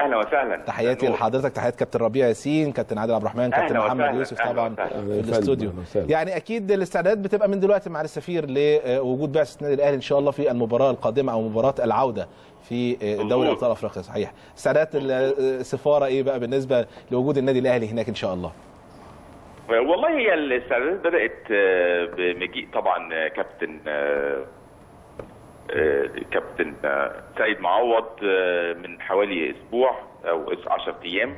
أهلا وسهلا تحياتي. لحضرتك تحيات كابتن ربيع ياسين كابتن عادل عبد الرحمن كابتن محمد وسهلا، يوسف طبعا. في الاستوديو. يعني أكيد الاستعدادات بتبقى من دلوقتي مع السفير لوجود بعثة النادي الأهلي إن شاء الله في المباراة القادمة أو مباراة العودة في دوري. أبطال أفريقيا صحيح استعدادات السفارة إيه بقى بالنسبة لوجود النادي الأهلي هناك إن شاء الله والله هي الاستعدادات بدأت آه، بمجيء طبعا آه، كابتن آه، كابتن سيد معوض آه، من حوالي أسبوع أو 10 أيام.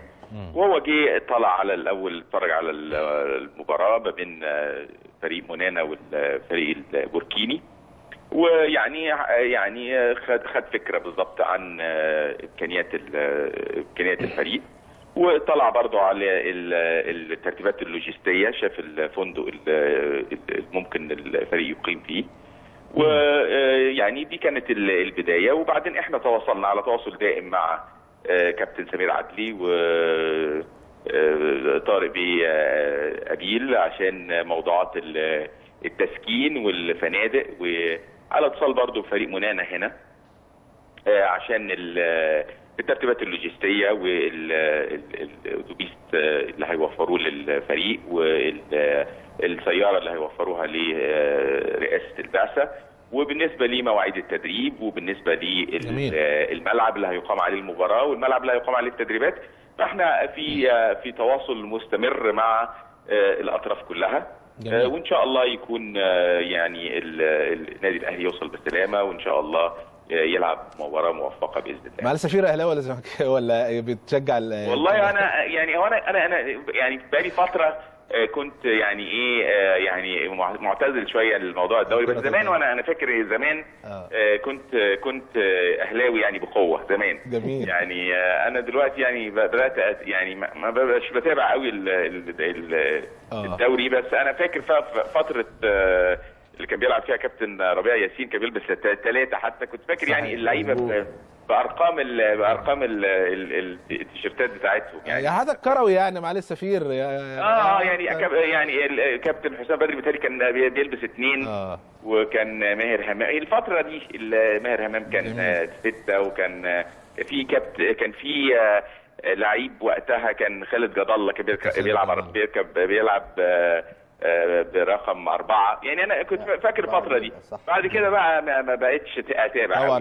وهو جه طلع على الأول اتفرج على ال- المباراة ما بين آه، فريق مونانا والفريق البوركيني. ويعني يعني خد خد فكرة بالظبط عن إمكانيات إمكانيات الفريق. وطلع برضه على ال- الترتيبات اللوجستية شاف الفندق ال- ال- ممكن الفريق يقيم فيه. ويعني دي كانت ال- البداية. وبعدين إحنا تواصلنا على تواصل دائم مع آه، كابتن سمير عدلي و آه، طارق بيه آه، أبيل عشان موضوعات ال- التسكين والفنادق. وعلى اتصال برضه بفريق منانا هنا عشان الترتيبات اللوجستية والاتوبيس اللي هيوفروه للفريق والسياره اللي هيوفروها لرئاسه البعثة وبالنسبة لمواعيد التدريب وبالنسبة. للملعب اللي هيقام عليه المباراة والملعب اللي هيقام عليه التدريبات فإحنا في في تواصل مستمر مع آه، الأطراف كلها جميل. آه، وإن شاء الله يكون آه، يعني ال- النادي الأهلي يوصل بالسلامه وإن شاء الله يلعب مباراة موفقة بإذن الله مع السفير أهلاوي ولا زملكاوي ولا بتشجع ال- والله أنا يعني هو أنا أنا أنا يعني بقالي فترة آه، كنت يعني إيه آه، يعني مع- معتزل شوية للموضوع الدوري بس زمان وأنا أنا فاكر زمان آه. كنت كنت أهلاوي يعني بقوة زمان جميل. يعني أنا دلوقتي يعني بدأت يعني ما ببقاش بتابع قوي ال- ال- ال-. الدوري بس أنا فاكر فترة اللي كان بيلعب فيها كابتن ربيع ياسين كان بيلبس ثلاثة حتى كنت فاكر. يعني اللعيبة بأرقام ال- بأرقام ال- ال- ال- التيشيرتات بتاعتهم يعني هذا كروي يعني مع السفير يا آه يعني كاب- يعني ال- كابتن حسام بدري بيتهيألي كان بي- بيلبس اثنين آه وكان ماهر همام الفترة دي ماهر همام كان. آه، ستة وكان آه، في كابت كان في آه، لعيب وقتها كان خالد جد الله كان بيركب- بيلعب. بيركب بيلعب آه، آه، برقم أربعة. يعني أنا كنت فاكر الفترة دي. بعد كده بقى ما بقتش أتابع طبعا،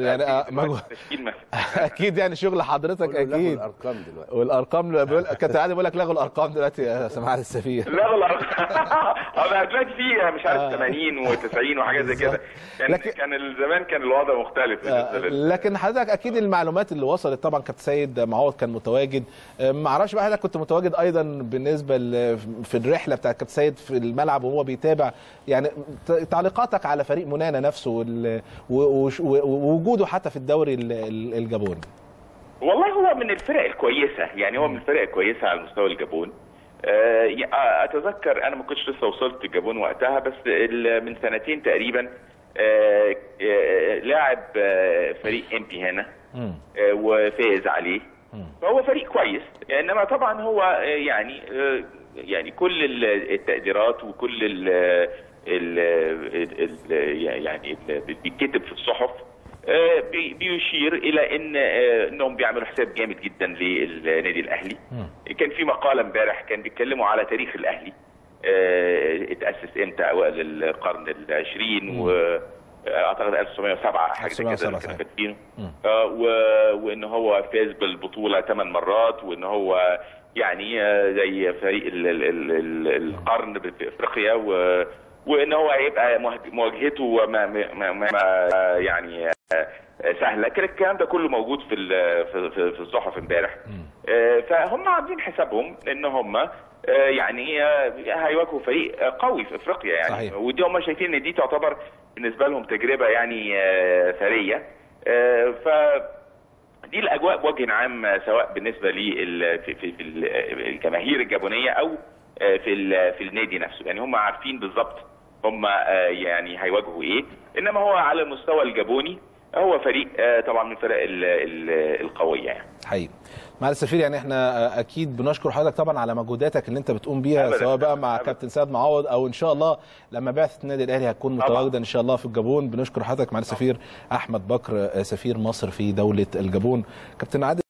يعني، آه، ما هو- التشكيل ما أكيد يعني شغل حضرتك لغوا أكيد. الأرقام دلوقتي. والأرقام بيقول كابتن عادل بيقول لك لغوا الأرقام دلوقتي يا سماحة السفير. لا والله أنا هتلاقي فيه مش عارف آه. 80 و90 وحاجات زي كده. كان لكن- كان زمان كان الوضع مختلف آه، لكن حضرتك أكيد المعلومات اللي وصلت طبعا كابتن سيد معوض كان متواجد. آه، ما أعرفش بقى حضرتك كنت متواجد أيضا بالنسبة ل- في الرحلة بتاعت كابتن سيد في الملعب وهو بيتابع. يعني تعليقاتك على فريق منانا نفسه ووجوده حتى في الدوري ال- ال- الجابوني. والله هو من الفرق الكويسة. يعني هو من الفرق الكويسة على مستوى الجابون آه، آه، أتذكر أنا ما كنتش لسه وصلت الجابون وقتها بس من سنتين تقريبا آه، لاعب فريق امبي هنا وفاز عليه. فهو فريق كويس. إنما طبعا هو يعني يعني كل ال- التقديرات وكل ال ال ال يعني اللي بيتكتب في الصحف آه، بي- بيشير إلى إن آه، إنهم بيعملوا حساب جامد جدا للنادي الأهلي. كان في مقالة امبارح كان بيتكلموا على تاريخ الأهلي آه، اتأسس إمتى أوائل القرن العشرين و أعتقد 1907 حاجة كده 1907 اللي كانوا. كاتبينه. آه، وإن هو فاز بالبطولة ثمان مرات وإن هو يعني آه، زي فريق ال- ال- ال- ال- القرن في إفريقيا و وإن هو هيبقى مواجه- مواجهته ما ما ما ما يعني آه، سهله كان الكلام ده كله موجود في في الصحف امبارح. آه، فهم عاملين حسابهم إن هم آه، يعني آه، هيواجهوا فريق قوي في إفريقيا يعني. صحيح. ودي هم شايفين إن دي تعتبر بالنسبة لهم تجربة يعني ثرية. ف دي الأجواء بوجه عام سواء بالنسبة لل في, في, في ال- الجماهير الجابونية أو في في النادي نفسه. يعني هم عارفين بالظبط هم يعني هيواجهوا إيه. إنما هو على المستوى الجابوني هو فريق آه، طبعا من الفرق ال- ال- القوية يعني حقيقي مع السفير يعني إحنا أكيد بنشكر حضرتك طبعا على مجهوداتك اللي أنت بتقوم بيها أبداً. سواء بقى مع أبداً. كابتن سيد معوض أو إن شاء الله لما بعثة النادي الأهلي هتكون. متواجدة إن شاء الله في الجابون بنشكر حضرتك مع السفير أحمد بكر سفير مصر في دولة الجابون كابتن عادل